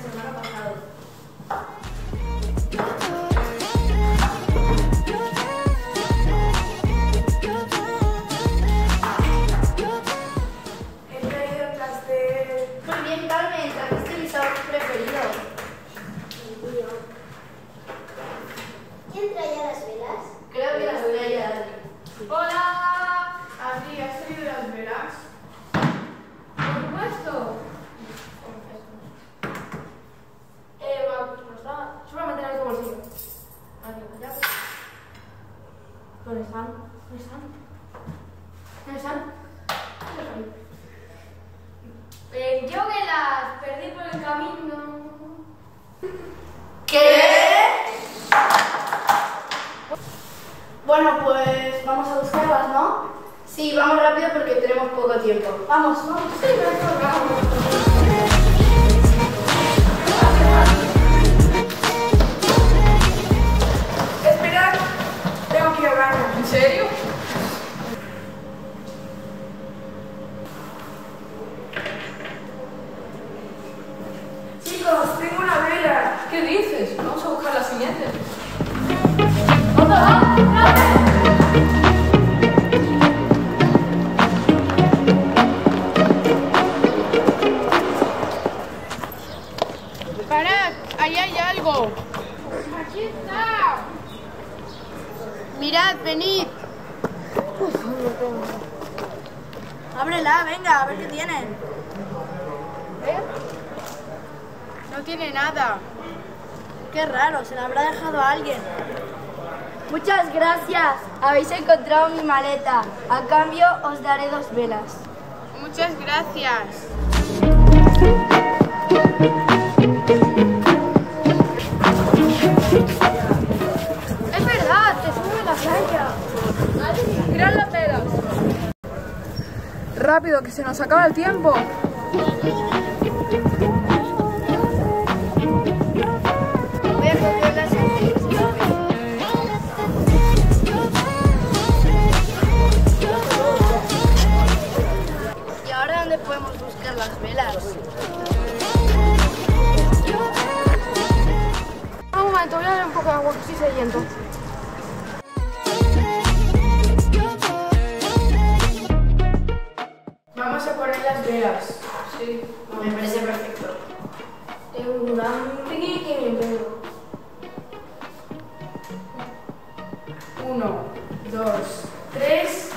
semana pasado. He traído el pastel. Muy bien, Carmen, trajiste mi sabor preferido. ¿Quién traía las velas? Creo que las traía Adri. ¡Hola! Adri, ¿has traído las velas? Por supuesto. Eh, va, pues no está. Seguramente en el bolsillo. Adri, ya. ¿Dónde están? ¿Dónde están? ¿Dónde están? Eh, yo que las perdí por el camino. ¿Qué? Bueno, pues vamos a buscarlas, ¿no? Sí, vamos rápido porque tenemos poco tiempo. Vamos, vamos. Sí, vamos, vamos. Chicos, tengo una vela. ¿Qué dices? Vamos a buscar las siguientes. ¡Parad! ¡Ahí hay algo! Aquí está. ¡Mirad, venid! Ábrela, venga, a ver qué tienen. No tiene nada. Qué raro, se la habrá dejado a alguien. Muchas gracias. Habéis encontrado mi maleta. A cambio os daré dos velas. Muchas gracias. ¡Rápido, que se nos acaba el tiempo! ¿Y ahora dónde podemos buscar las velas? Un momento, voy a ver un poco de agua que estoy sediento. Uno, dos, tres.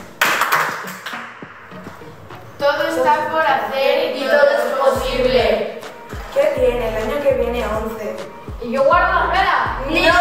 Todo está por hacer y todo es posible. ¿Qué tiene? El año que viene 11. ¿Y yo guardo velas? ¡No!